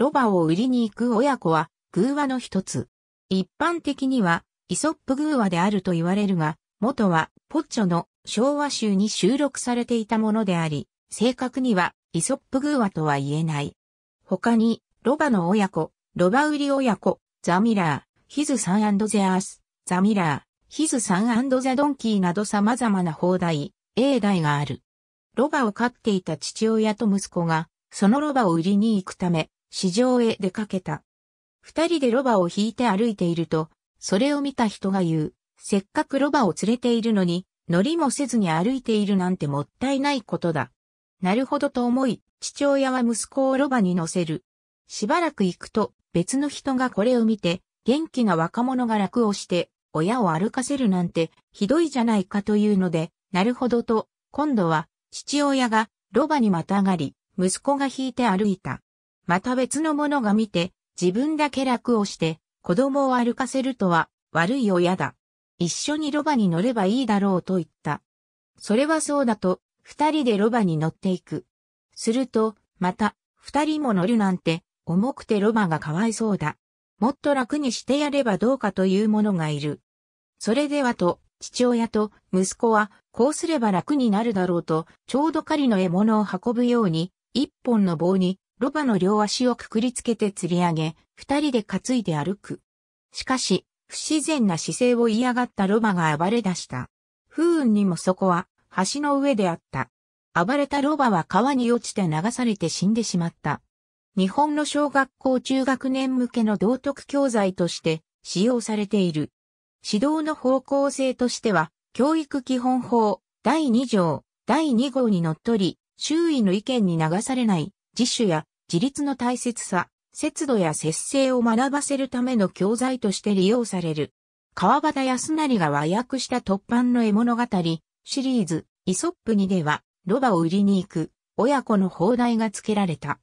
ロバを売りに行く親子は偶話の一つ。一般的にはイソップ偶話であると言われるが、元はポッチョの昭和集に収録されていたものであり、正確にはイソップ偶話とは言えない。他に、ロバの親子、ロバ売り親子、ザ・ミラー、ヒズ・サンゼ・アース、ザ・ミラー、ヒズ・サンザ・ドンキーなど様々な放題、英題がある。ロバを飼っていた父親と息子が、そのロバを売りに行くため、市場へ出かけた。二人でロバを引いて歩いていると、それを見た人が言う。せっかくロバを連れているのに、乗りもせずに歩いているなんてもったいないことだ。なるほどと思い、父親は息子をロバに乗せる。しばらく行くと、別の人がこれを見て、元気な若者が楽をして、親を歩かせるなんて、ひどいじゃないかというので、なるほどと、今度は、父親が、ロバにまたがり、息子が引いて歩いた。また別の者が見て、自分だけ楽をして、子供を歩かせるとは悪い親だ。一緒にロバに乗ればいいだろうと言った。それはそうだと、二人でロバに乗っていく。すると、また、二人も乗るなんて、重くてロバがかわいそうだ。もっと楽にしてやればどうかという者がいる。それではと、父親と息子は、こうすれば楽になるだろうと、ちょうど狩りの獲物を運ぶように、一本の棒にロバの両足をくくりつけて釣り上げ、二人で担いで歩く。しかし、不自然な姿勢を嫌がったロバが暴れ出した。不運にもそこは橋の上であった。暴れたロバは川に落ちて流されて死んでしまった。日本の小学校中学年向けの道徳教材として使用されている。指導の方向性としては、教育基本法第2条第2号にのっとり、周囲の意見に流されない自主や自立の大切さ、節度や節制を学ばせるための教材として利用される。川端康成が和訳した突版の絵物語、シリーズ、イソップ2では、ロバを売りに行く、親子の放題が付けられた。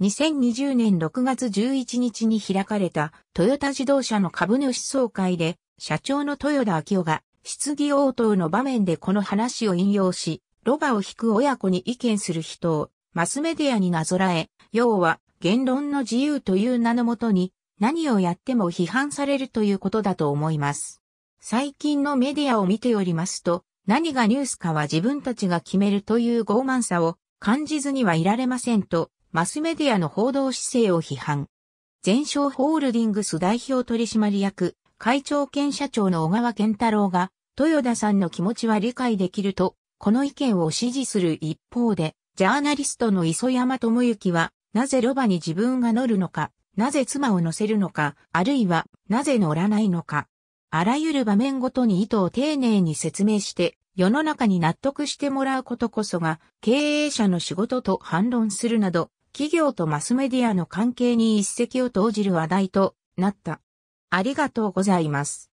2020年6月11日に開かれたトヨタ自動車の株主総会で、社長の豊田昭夫が質疑応答の場面でこの話を引用し、ロバを引く親子に意見する人をマスメディアになぞらえ、要は言論の自由という名のもとに何をやっても批判されるということだと思います。最近のメディアを見ておりますと、何がニュースかは自分たちが決めるという傲慢さを感じずにはいられませんと、マスメディアの報道姿勢を批判。全商ホールディングス代表取締役、会長兼社長の小川健太郎が、豊田さんの気持ちは理解できると、この意見を支持する一方で、ジャーナリストの磯山智之は、なぜロバに自分が乗るのか、なぜ妻を乗せるのか、あるいは、なぜ乗らないのか。あらゆる場面ごとに意図を丁寧に説明して、世の中に納得してもらうことこそが、経営者の仕事と反論するなど、企業とマスメディアの関係に一石を投じる話題となった。ありがとうございます。